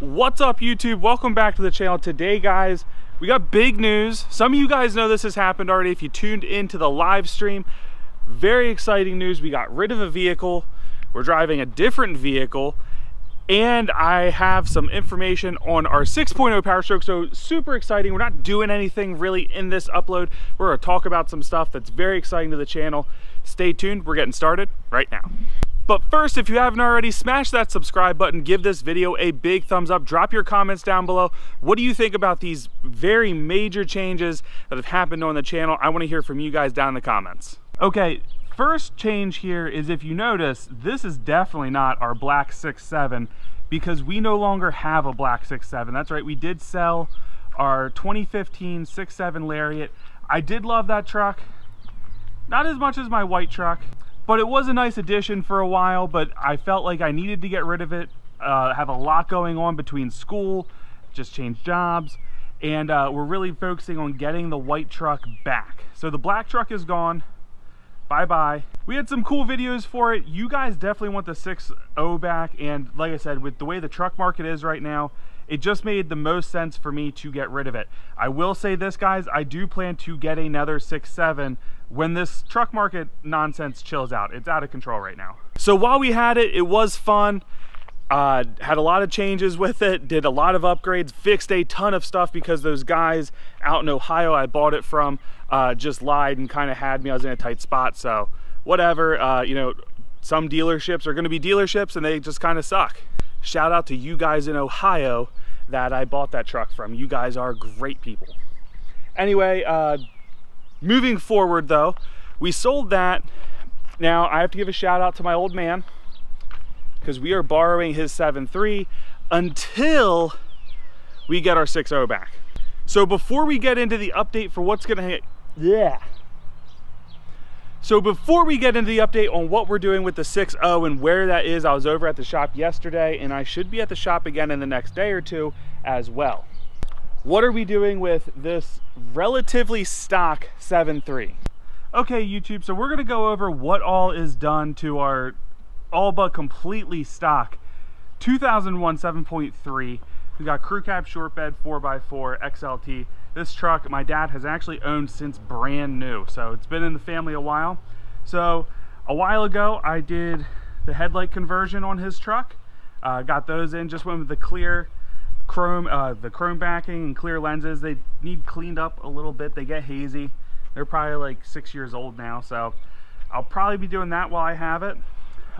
What's up YouTube? Welcome back to the channel. Today guys, we got big news. Some of you guys know this has happened already if you tuned into the live stream. Very exciting news. We got rid of a vehicle. We're driving a different vehicle and I have some information on our 6.0 Power Stroke. So super exciting. We're not doing anything really in this upload. We're gonna talk about some stuff that's very exciting to the channel. Stay tuned. We're getting started right now. But first, if you haven't already, smash that subscribe button, give this video a big thumbs up, drop your comments down below. What do you think about these very major changes that have happened on the channel? I wanna hear from you guys down in the comments. Okay, first change here is if you notice, this is definitely not our black 6.7 because we no longer have a black 6.7. That's right, we did sell our 2015 6.7 Lariat. I did love that truck. Not as much as my white truck, but it was a nice addition for a while, but I felt like I needed to get rid of it. Uh, have a lot going on between school, just changed jobs, and uh, we're really focusing on getting the white truck back. So the black truck is gone. Bye-bye. We had some cool videos for it. You guys definitely want the 6.0 back, and like I said, with the way the truck market is right now, it just made the most sense for me to get rid of it. I will say this, guys, I do plan to get another 6.7 when this truck market nonsense chills out. It's out of control right now. So while we had it, it was fun. Uh, had a lot of changes with it, did a lot of upgrades, fixed a ton of stuff because those guys out in Ohio I bought it from uh, just lied and kind of had me. I was in a tight spot, so whatever. Uh, you know, some dealerships are going to be dealerships and they just kind of suck. Shout out to you guys in Ohio that I bought that truck from. You guys are great people. Anyway, uh, moving forward though, we sold that. Now I have to give a shout out to my old man because we are borrowing his 7.3 until we get our 6.0 back. So before we get into the update for what's gonna, hit, yeah. So before we get into the update on what we're doing with the 6.0 and where that is, I was over at the shop yesterday and I should be at the shop again in the next day or two as well. What are we doing with this relatively stock 7.3? Okay, YouTube, so we're gonna go over what all is done to our all but completely stock 2001 7.3. We got crew cab short bed 4x4 XLT. This truck my dad has actually owned since brand new, so it's been in the family a while. So a while ago I did the headlight conversion on his truck. Uh, got those in, just went with the clear chrome, uh, the chrome backing and clear lenses. They need cleaned up a little bit. They get hazy. They're probably like six years old now, so I'll probably be doing that while I have it.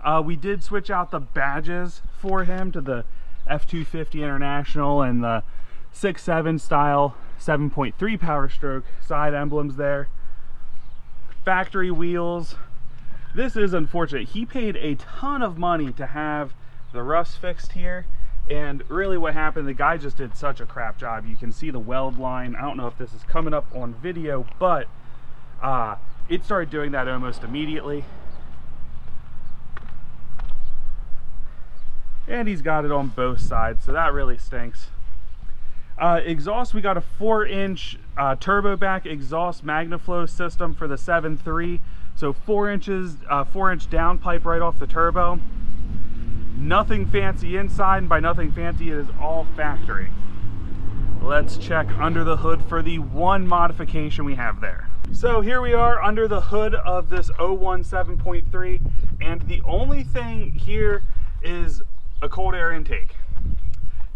Uh, we did switch out the badges for him to the F250 International and the 6.7 style 7.3 power stroke side emblems there. Factory wheels. This is unfortunate. He paid a ton of money to have the rust fixed here and really what happened, the guy just did such a crap job. You can see the weld line. I don't know if this is coming up on video, but uh, it started doing that almost immediately. And he's got it on both sides, so that really stinks. Uh, exhaust, we got a four inch uh, turbo back exhaust MagnaFlow system for the 7.3. So four inches, uh, four inch downpipe right off the turbo. Nothing fancy inside, and by nothing fancy, it is all factory. Let's check under the hood for the one modification we have there. So here we are under the hood of this 01 7.3, and the only thing here is a cold air intake.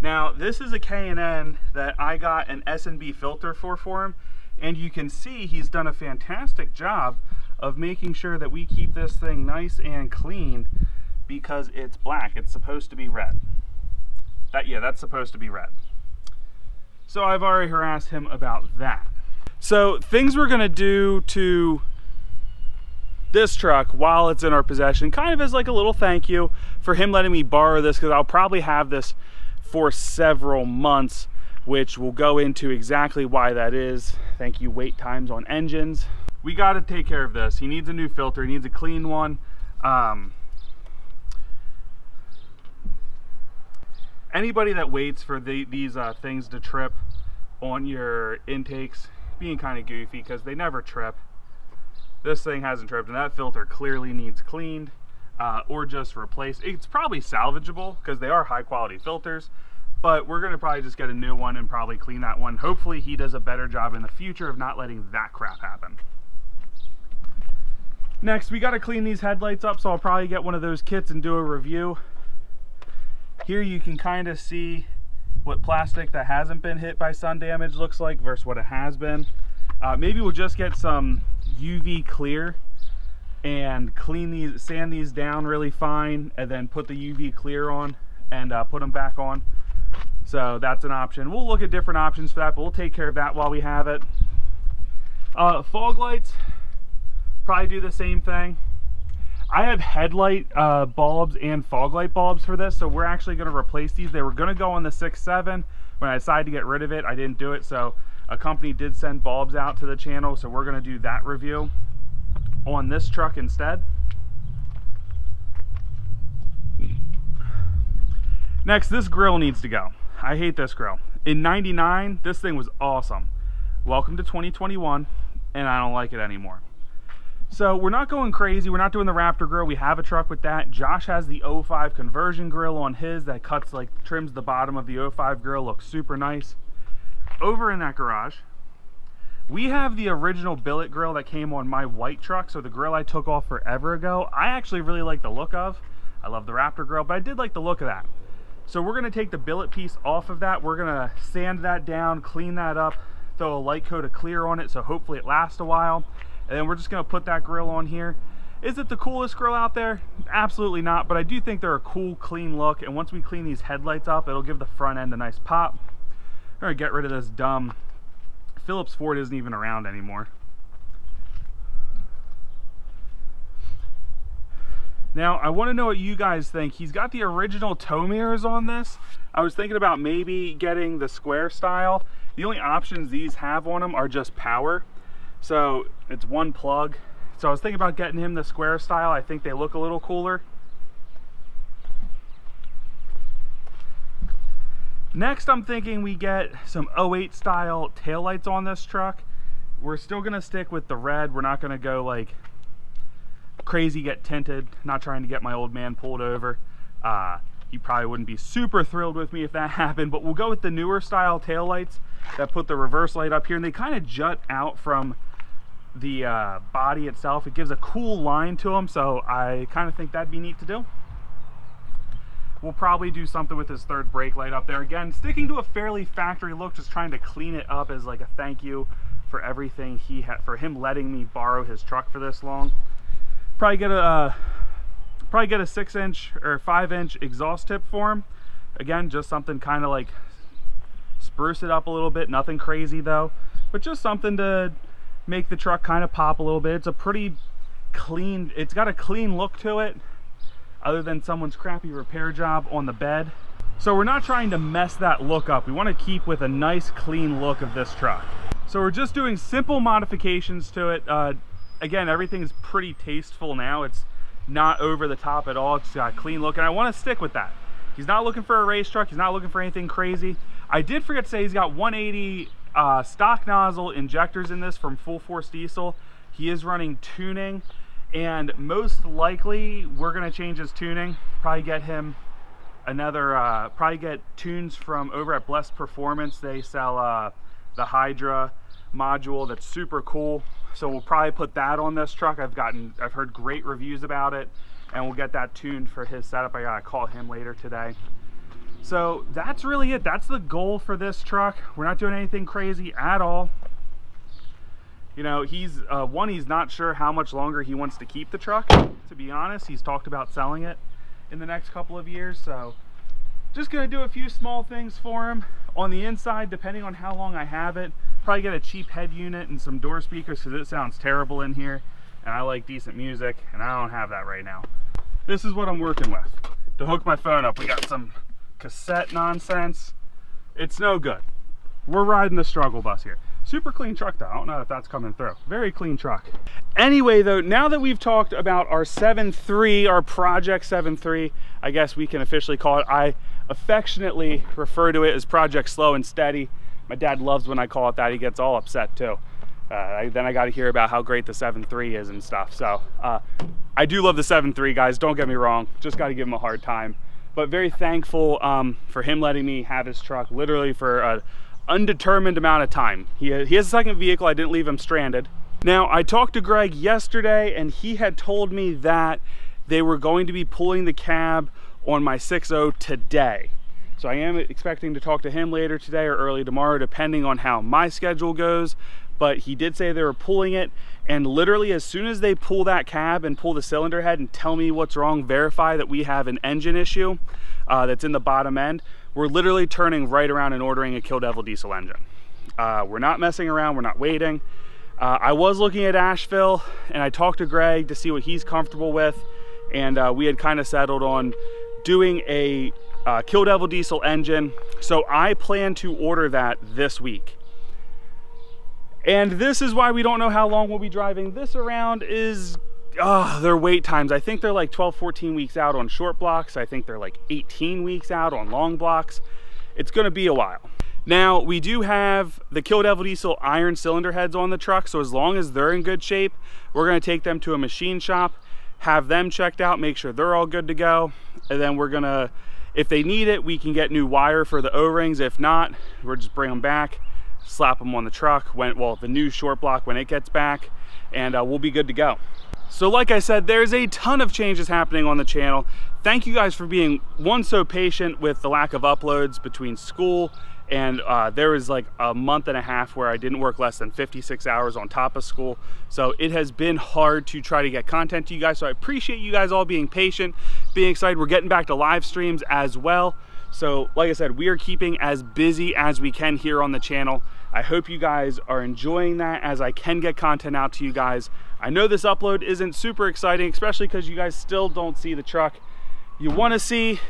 Now, this is a K&N that I got an S&B filter for for him, and you can see he's done a fantastic job of making sure that we keep this thing nice and clean because it's black. It's supposed to be red. That Yeah, that's supposed to be red. So I've already harassed him about that. So things we're gonna do to this truck while it's in our possession, kind of as like a little thank you for him letting me borrow this because I'll probably have this for several months, which will go into exactly why that is. Thank you, wait times on engines. We gotta take care of this. He needs a new filter, he needs a clean one. Um, anybody that waits for the, these uh, things to trip on your intakes being kind of goofy because they never trip this thing hasn't tripped and that filter clearly needs cleaned uh, or just replaced it's probably salvageable because they are high quality filters but we're gonna probably just get a new one and probably clean that one. Hopefully he does a better job in the future of not letting that crap happen. Next, we gotta clean these headlights up, so I'll probably get one of those kits and do a review. Here you can kind of see what plastic that hasn't been hit by sun damage looks like versus what it has been. Uh, maybe we'll just get some UV clear and clean these, sand these down really fine and then put the UV clear on and uh, put them back on. So that's an option. We'll look at different options for that, but we'll take care of that while we have it. Uh, fog lights, probably do the same thing. I have headlight uh, bulbs and fog light bulbs for this, so we're actually going to replace these. They were going to go on the 6.7. When I decided to get rid of it, I didn't do it, so a company did send bulbs out to the channel, so we're going to do that review on this truck instead. Next, this grill needs to go. I hate this grill. In 99, this thing was awesome. Welcome to 2021, and I don't like it anymore. So we're not going crazy. We're not doing the Raptor grill. We have a truck with that. Josh has the 05 conversion grill on his that cuts like trims the bottom of the 05 grill. Looks super nice. Over in that garage, we have the original billet grill that came on my white truck. So the grill I took off forever ago. I actually really like the look of. I love the Raptor grill, but I did like the look of that. So we're gonna take the billet piece off of that. We're gonna sand that down, clean that up, throw a light coat of clear on it so hopefully it lasts a while. And then we're just gonna put that grill on here. Is it the coolest grill out there? Absolutely not, but I do think they're a cool, clean look. And once we clean these headlights up, it'll give the front end a nice pop. We're gonna get rid of this dumb, Phillips Ford isn't even around anymore. Now, I want to know what you guys think. He's got the original tow mirrors on this. I was thinking about maybe getting the square style. The only options these have on them are just power. So it's one plug. So I was thinking about getting him the square style. I think they look a little cooler. Next, I'm thinking we get some 08 style taillights on this truck. We're still gonna stick with the red. We're not gonna go like crazy get tinted not trying to get my old man pulled over uh, he probably wouldn't be super thrilled with me if that happened but we'll go with the newer style tail lights that put the reverse light up here and they kind of jut out from the uh, body itself. It gives a cool line to them so I kind of think that'd be neat to do. We'll probably do something with his third brake light up there. Again sticking to a fairly factory look just trying to clean it up as like a thank you for everything he had for him letting me borrow his truck for this long. Probably get a uh, probably get a six inch or five inch exhaust tip for him again just something kind of like spruce it up a little bit. Nothing crazy though but just something to make the truck kind of pop a little bit it's a pretty clean it's got a clean look to it other than someone's crappy repair job on the bed so we're not trying to mess that look up we want to keep with a nice clean look of this truck so we're just doing simple modifications to it uh, again, everything is pretty tasteful now. It's not over the top at all. It's got a clean look, and I want to stick with that. He's not looking for a race truck. He's not looking for anything crazy. I did forget to say he's got 180 uh, stock nozzle injectors in this from Full Force Diesel. He is running tuning, and most likely we're going to change his tuning. Probably get him another, uh, probably get tunes from over at Blessed Performance. They sell uh, the Hydra module that's super cool. So we'll probably put that on this truck. I've gotten, I've heard great reviews about it and we'll get that tuned for his setup. I gotta call him later today. So that's really it. That's the goal for this truck. We're not doing anything crazy at all. You know, he's, uh, one, he's not sure how much longer he wants to keep the truck, to be honest. He's talked about selling it in the next couple of years. So just gonna do a few small things for him. On the inside, depending on how long I have it, Probably get a cheap head unit and some door speakers because it sounds terrible in here. And I like decent music and I don't have that right now. This is what I'm working with. To hook my phone up, we got some cassette nonsense. It's no good. We're riding the struggle bus here. Super clean truck though. I don't know if that's coming through. Very clean truck. Anyway though, now that we've talked about our 7.3, our Project 7.3, I guess we can officially call it. I affectionately refer to it as Project Slow and Steady my dad loves when I call it that. He gets all upset too. Uh, I, then I got to hear about how great the 7.3 is and stuff. So uh, I do love the 7.3 guys. Don't get me wrong. Just got to give him a hard time. But very thankful um, for him letting me have his truck literally for an undetermined amount of time. He, he has a second vehicle, I didn't leave him stranded. Now, I talked to Greg yesterday and he had told me that they were going to be pulling the cab on my 6.0 today. So I am expecting to talk to him later today or early tomorrow, depending on how my schedule goes. But he did say they were pulling it. And literally as soon as they pull that cab and pull the cylinder head and tell me what's wrong, verify that we have an engine issue uh, that's in the bottom end, we're literally turning right around and ordering a Kill Devil diesel engine. Uh, we're not messing around, we're not waiting. Uh, I was looking at Asheville and I talked to Greg to see what he's comfortable with. And uh, we had kind of settled on doing a uh, Kill Devil diesel engine. So I plan to order that this week. And this is why we don't know how long we'll be driving this around is uh, their wait times. I think they're like 12, 14 weeks out on short blocks. I think they're like 18 weeks out on long blocks. It's gonna be a while. Now, we do have the Kill Devil Diesel iron cylinder heads on the truck, so as long as they're in good shape, we're gonna take them to a machine shop, have them checked out, make sure they're all good to go, and then we're gonna if they need it, we can get new wire for the O-rings. If not, we'll just bring them back, slap them on the truck, when, well, the new short block when it gets back, and uh, we'll be good to go. So like I said, there's a ton of changes happening on the channel. Thank you guys for being, one, so patient with the lack of uploads between school and uh, there was like a month and a half where I didn't work less than 56 hours on top of school. So it has been hard to try to get content to you guys. So I appreciate you guys all being patient, being excited. We're getting back to live streams as well. So like I said, we are keeping as busy as we can here on the channel. I hope you guys are enjoying that as I can get content out to you guys. I know this upload isn't super exciting, especially because you guys still don't see the truck you want to see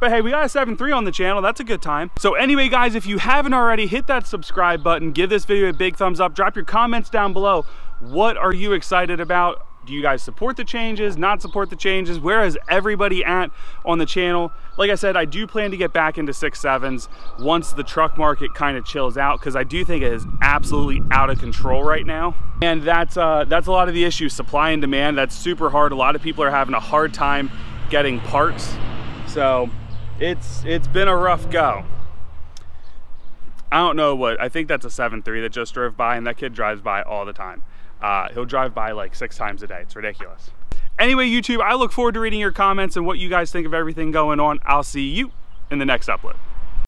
but hey, we got a 7.3 on the channel. That's a good time. So anyway, guys, if you haven't already, hit that subscribe button. Give this video a big thumbs up. Drop your comments down below. What are you excited about? Do you guys support the changes, not support the changes? Where is everybody at on the channel? Like I said, I do plan to get back into six sevens once the truck market kind of chills out because I do think it is absolutely out of control right now. And that's, uh, that's a lot of the issue, supply and demand. That's super hard. A lot of people are having a hard time getting parts. So it's it's been a rough go. I don't know what, I think that's a 7.3 that just drove by and that kid drives by all the time. Uh, he'll drive by like six times a day. It's ridiculous. Anyway, YouTube, I look forward to reading your comments and what you guys think of everything going on. I'll see you in the next upload.